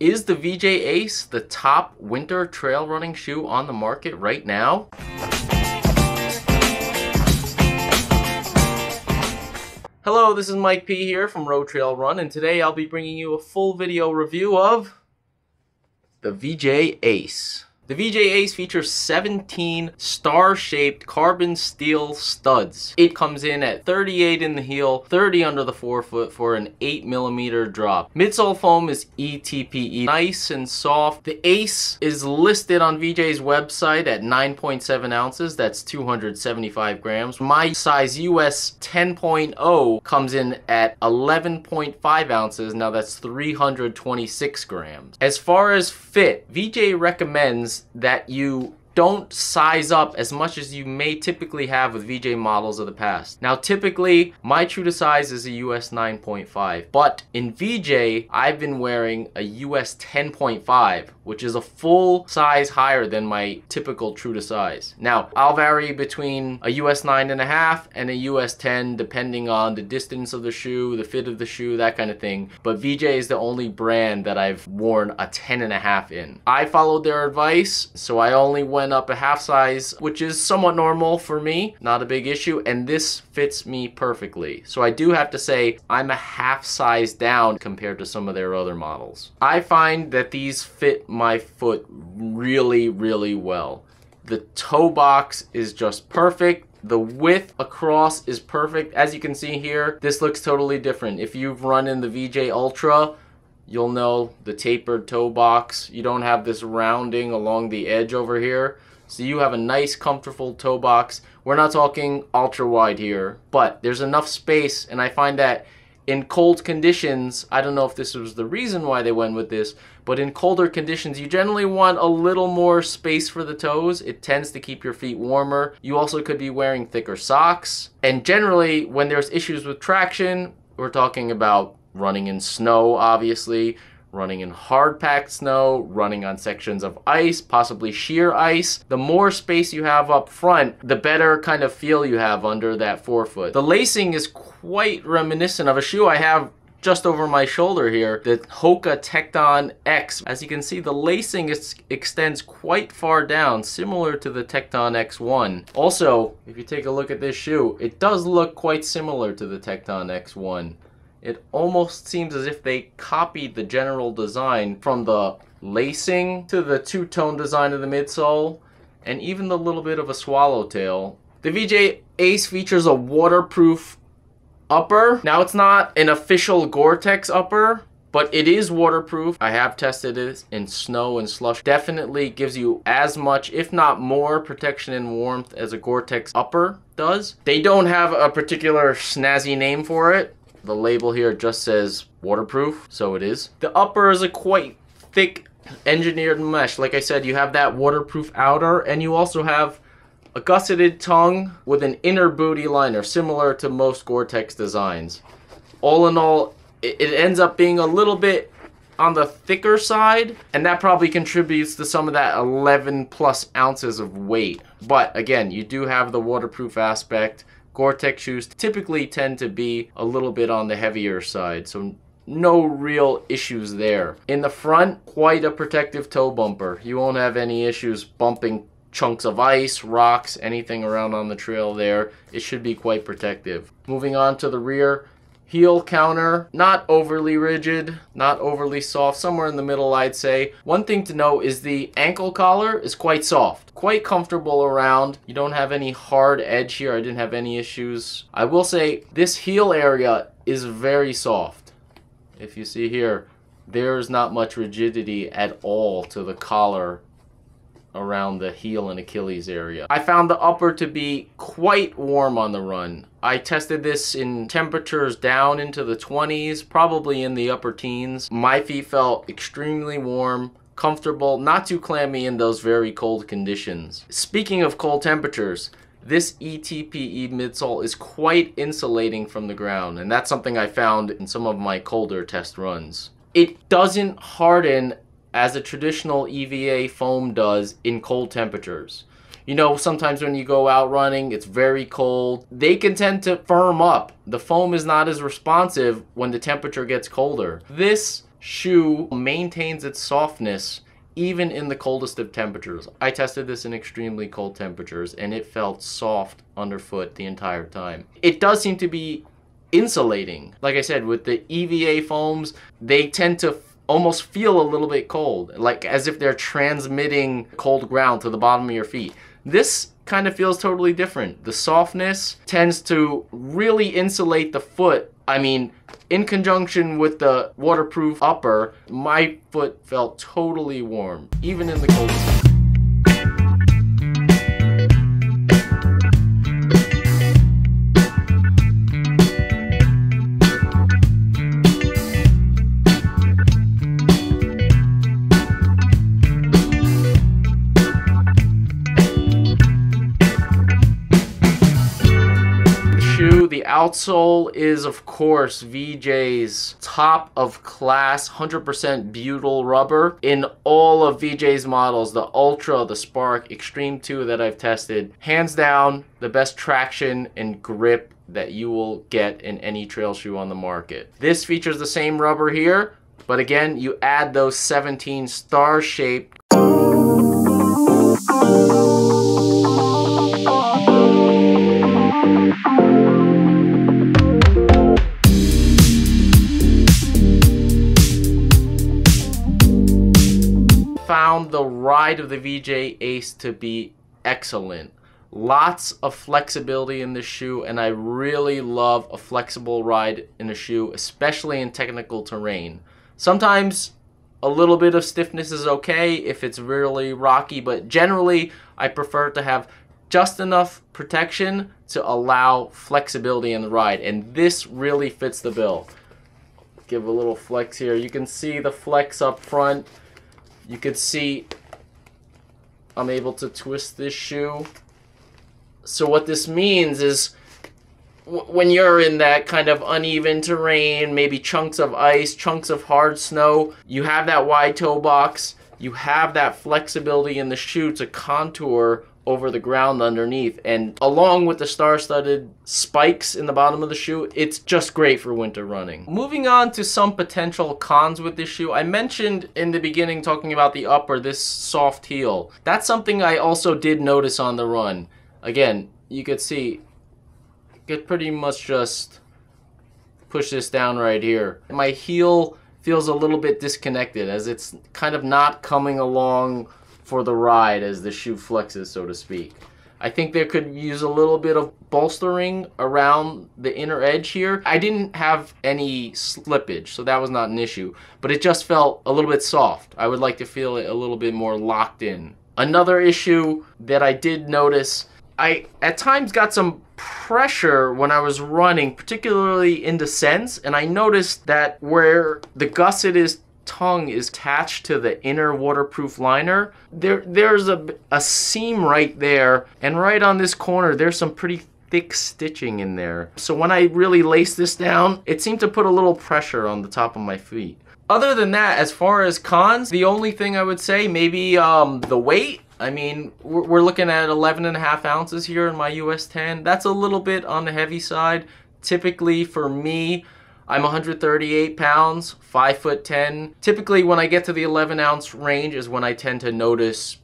Is the VJ Ace the top winter trail running shoe on the market right now? Hello, this is Mike P here from Road Trail Run, and today I'll be bringing you a full video review of the VJ Ace. The VJ Ace features 17 star-shaped carbon steel studs. It comes in at 38 in the heel, 30 under the forefoot for an 8 millimeter drop. Midsole foam is ETPE, nice and soft. The Ace is listed on VJ's website at 9.7 ounces, that's 275 grams. My size US 10.0 comes in at 11.5 ounces, now that's 326 grams. As far as fit, VJ recommends that you don't size up as much as you may typically have with VJ models of the past. Now typically my true to size is a US 9.5 but in VJ I've been wearing a US 10.5 which is a full size higher than my typical true to size. Now I'll vary between a US 9.5 and a US 10 depending on the distance of the shoe, the fit of the shoe, that kind of thing but VJ is the only brand that I've worn a 10.5 in. I followed their advice so I only went up a half size, which is somewhat normal for me, not a big issue, and this fits me perfectly. So I do have to say I'm a half size down compared to some of their other models. I find that these fit my foot really, really well. The toe box is just perfect. The width across is perfect. As you can see here, this looks totally different. If you've run in the VJ Ultra, you'll know the tapered toe box. You don't have this rounding along the edge over here. So you have a nice comfortable toe box. We're not talking ultra wide here, but there's enough space and I find that in cold conditions, I don't know if this was the reason why they went with this, but in colder conditions, you generally want a little more space for the toes. It tends to keep your feet warmer. You also could be wearing thicker socks. And generally, when there's issues with traction, we're talking about running in snow, obviously, running in hard packed snow, running on sections of ice, possibly sheer ice. The more space you have up front, the better kind of feel you have under that forefoot. The lacing is quite reminiscent of a shoe I have just over my shoulder here, the Hoka Tecton X. As you can see, the lacing is, extends quite far down, similar to the Tecton X1. Also, if you take a look at this shoe, it does look quite similar to the Tecton X1 it almost seems as if they copied the general design from the lacing to the two-tone design of the midsole and even the little bit of a swallowtail. The VJ Ace features a waterproof upper. Now it's not an official Gore-Tex upper, but it is waterproof. I have tested it in snow and slush. Definitely gives you as much, if not more, protection and warmth as a Gore-Tex upper does. They don't have a particular snazzy name for it, the label here just says waterproof, so it is. The upper is a quite thick engineered mesh. Like I said, you have that waterproof outer, and you also have a gusseted tongue with an inner booty liner, similar to most Gore-Tex designs. All in all, it, it ends up being a little bit on the thicker side, and that probably contributes to some of that 11 plus ounces of weight. But again, you do have the waterproof aspect. Gore-Tex shoes typically tend to be a little bit on the heavier side, so no real issues there. In the front, quite a protective toe bumper. You won't have any issues bumping chunks of ice, rocks, anything around on the trail there. It should be quite protective. Moving on to the rear, heel counter, not overly rigid, not overly soft, somewhere in the middle I'd say. One thing to note is the ankle collar is quite soft quite comfortable around. You don't have any hard edge here. I didn't have any issues. I will say this heel area is very soft. If you see here, there's not much rigidity at all to the collar around the heel and Achilles area. I found the upper to be quite warm on the run. I tested this in temperatures down into the 20s, probably in the upper teens. My feet felt extremely warm comfortable, not too clammy in those very cold conditions. Speaking of cold temperatures, this ETPE midsole is quite insulating from the ground, and that's something I found in some of my colder test runs. It doesn't harden as a traditional EVA foam does in cold temperatures. You know, sometimes when you go out running, it's very cold. They can tend to firm up. The foam is not as responsive when the temperature gets colder. This shoe maintains its softness even in the coldest of temperatures. I tested this in extremely cold temperatures and it felt soft underfoot the entire time. It does seem to be insulating. Like I said, with the EVA foams, they tend to almost feel a little bit cold, like as if they're transmitting cold ground to the bottom of your feet. This kind of feels totally different. The softness tends to really insulate the foot. I mean, in conjunction with the waterproof upper, my foot felt totally warm, even in the coldest. Outsole is, of course, VJ's top of class 100% butyl rubber. In all of VJ's models, the Ultra, the Spark, Extreme 2 that I've tested, hands down, the best traction and grip that you will get in any trail shoe on the market. This features the same rubber here, but again, you add those 17 star-shaped ride of the VJ Ace to be excellent. Lots of flexibility in this shoe, and I really love a flexible ride in a shoe, especially in technical terrain. Sometimes a little bit of stiffness is okay if it's really rocky, but generally I prefer to have just enough protection to allow flexibility in the ride, and this really fits the bill. Give a little flex here. You can see the flex up front you can see I'm able to twist this shoe. So what this means is when you're in that kind of uneven terrain, maybe chunks of ice, chunks of hard snow, you have that wide toe box, you have that flexibility in the shoe to contour over the ground underneath. And along with the star-studded spikes in the bottom of the shoe, it's just great for winter running. Moving on to some potential cons with this shoe. I mentioned in the beginning talking about the upper, this soft heel. That's something I also did notice on the run. Again, you could see, could pretty much just push this down right here. My heel feels a little bit disconnected as it's kind of not coming along for the ride as the shoe flexes, so to speak. I think they could use a little bit of bolstering around the inner edge here. I didn't have any slippage, so that was not an issue, but it just felt a little bit soft. I would like to feel it a little bit more locked in. Another issue that I did notice, I at times got some pressure when I was running, particularly in descents, and I noticed that where the gusset is tongue is attached to the inner waterproof liner, there there's a, a seam right there, and right on this corner, there's some pretty thick stitching in there. So when I really laced this down, it seemed to put a little pressure on the top of my feet. Other than that, as far as cons, the only thing I would say, maybe um, the weight. I mean, we're looking at 11 and a half ounces here in my US 10. That's a little bit on the heavy side. Typically for me, I'm 138 pounds, 5 foot 10. Typically when I get to the 11 ounce range is when I tend to notice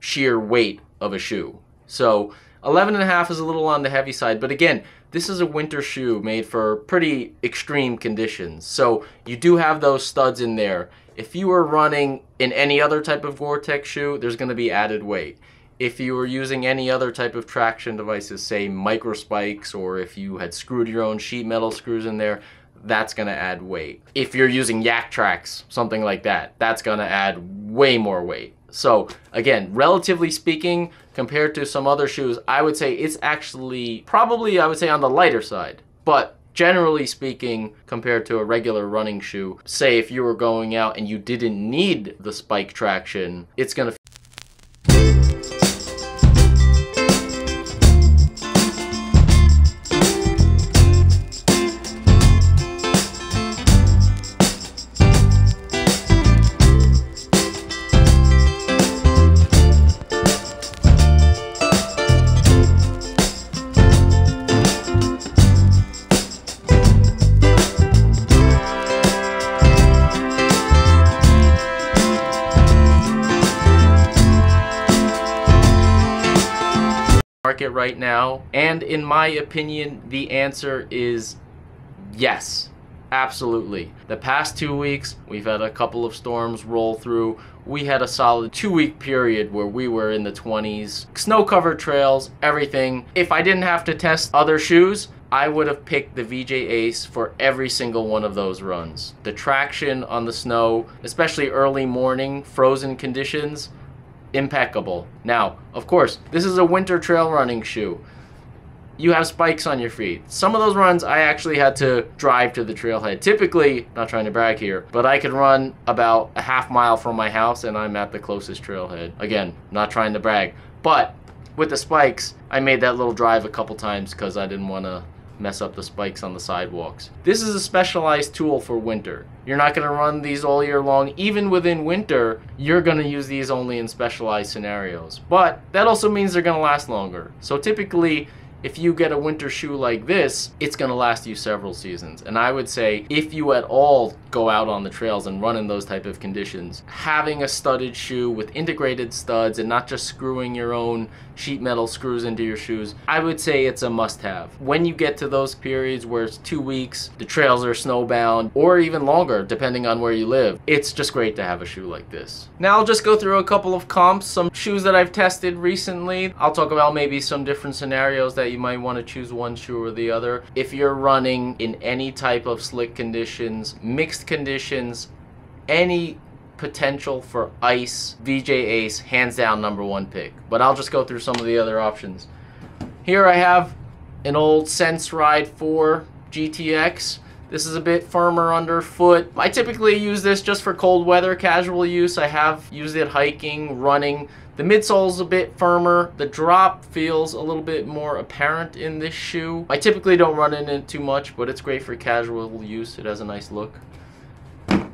sheer weight of a shoe. So 11 and a half is a little on the heavy side, but again, this is a winter shoe made for pretty extreme conditions. So you do have those studs in there. If you were running in any other type of Gore-Tex shoe, there's gonna be added weight if you were using any other type of traction devices, say micro spikes, or if you had screwed your own sheet metal screws in there, that's gonna add weight. If you're using Yaktrax, something like that, that's gonna add way more weight. So again, relatively speaking, compared to some other shoes, I would say it's actually probably, I would say on the lighter side. But generally speaking, compared to a regular running shoe, say if you were going out and you didn't need the spike traction, it's gonna market right now? And in my opinion, the answer is yes. Absolutely. The past two weeks, we've had a couple of storms roll through. We had a solid two week period where we were in the 20s. Snow covered trails, everything. If I didn't have to test other shoes, I would have picked the VJ Ace for every single one of those runs. The traction on the snow, especially early morning, frozen conditions, impeccable. Now, of course, this is a winter trail running shoe you have spikes on your feet. Some of those runs I actually had to drive to the trailhead. Typically, not trying to brag here, but I could run about a half mile from my house and I'm at the closest trailhead. Again, not trying to brag. But with the spikes, I made that little drive a couple times because I didn't want to mess up the spikes on the sidewalks. This is a specialized tool for winter. You're not going to run these all year long. Even within winter, you're going to use these only in specialized scenarios. But that also means they're going to last longer. So typically, if you get a winter shoe like this, it's going to last you several seasons. And I would say if you at all go out on the trails and run in those type of conditions, having a studded shoe with integrated studs and not just screwing your own sheet metal screws into your shoes, I would say it's a must have. When you get to those periods where it's two weeks, the trails are snowbound, or even longer, depending on where you live, it's just great to have a shoe like this. Now I'll just go through a couple of comps, some shoes that I've tested recently. I'll talk about maybe some different scenarios that you might want to choose one shoe or the other. If you're running in any type of slick conditions, mixed conditions, any potential for ice, VJ Ace, hands down number one pick. But I'll just go through some of the other options. Here I have an old Sense Ride 4 GTX. This is a bit firmer underfoot. I typically use this just for cold weather, casual use. I have used it hiking, running. The midsole's a bit firmer. The drop feels a little bit more apparent in this shoe. I typically don't run in it too much, but it's great for casual use. It has a nice look.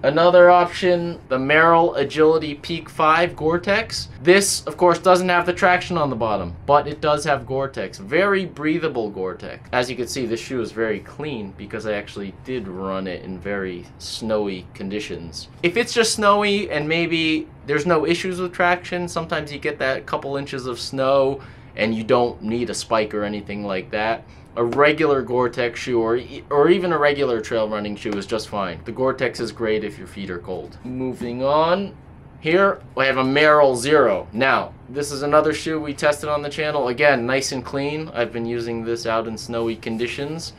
Another option, the Merrell Agility Peak 5 Gore-Tex. This, of course, doesn't have the traction on the bottom, but it does have Gore-Tex. Very breathable Gore-Tex. As you can see, this shoe is very clean because I actually did run it in very snowy conditions. If it's just snowy and maybe there's no issues with traction, sometimes you get that couple inches of snow and you don't need a spike or anything like that a regular Gore-Tex shoe or, or even a regular trail running shoe is just fine. The Gore-Tex is great if your feet are cold. Moving on. Here, we have a Merrell Zero. Now, this is another shoe we tested on the channel. Again, nice and clean. I've been using this out in snowy conditions.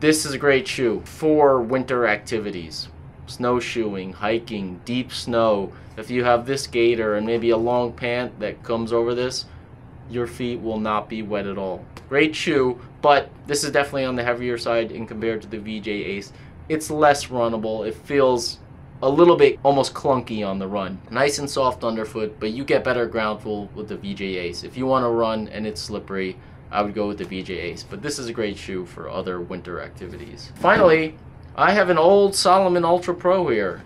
This is a great shoe for winter activities. Snowshoeing, hiking, deep snow. If you have this gaiter and maybe a long pant that comes over this, your feet will not be wet at all. Great shoe, but this is definitely on the heavier side in compared to the VJ Ace. It's less runnable. It feels a little bit almost clunky on the run. Nice and soft underfoot, but you get better ground feel with the VJ Ace. If you want to run and it's slippery, I would go with the VJ Ace. But this is a great shoe for other winter activities. Finally, I have an old Salomon Ultra Pro here.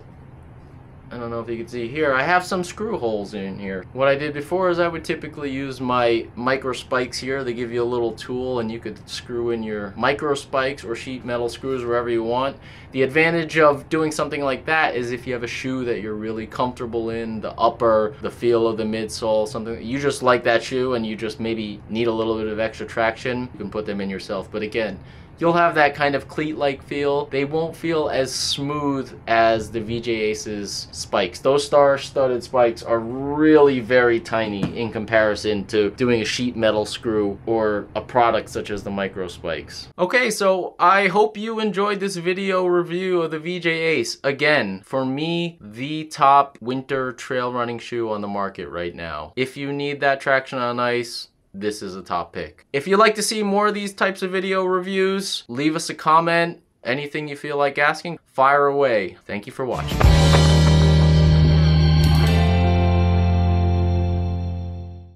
I don't know if you can see here, I have some screw holes in here. What I did before is I would typically use my micro spikes here. They give you a little tool and you could screw in your micro spikes or sheet metal screws wherever you want. The advantage of doing something like that is if you have a shoe that you're really comfortable in, the upper, the feel of the midsole, something, you just like that shoe and you just maybe need a little bit of extra traction, you can put them in yourself. But again, you'll have that kind of cleat-like feel. They won't feel as smooth as the VJ Ace's spikes. Those star-studded spikes are really very tiny in comparison to doing a sheet metal screw or a product such as the micro spikes. Okay, so I hope you enjoyed this video review of the VJ Ace. Again, for me, the top winter trail running shoe on the market right now. If you need that traction on ice, this is a top pick. If you'd like to see more of these types of video reviews, leave us a comment. Anything you feel like asking, fire away. Thank you for watching.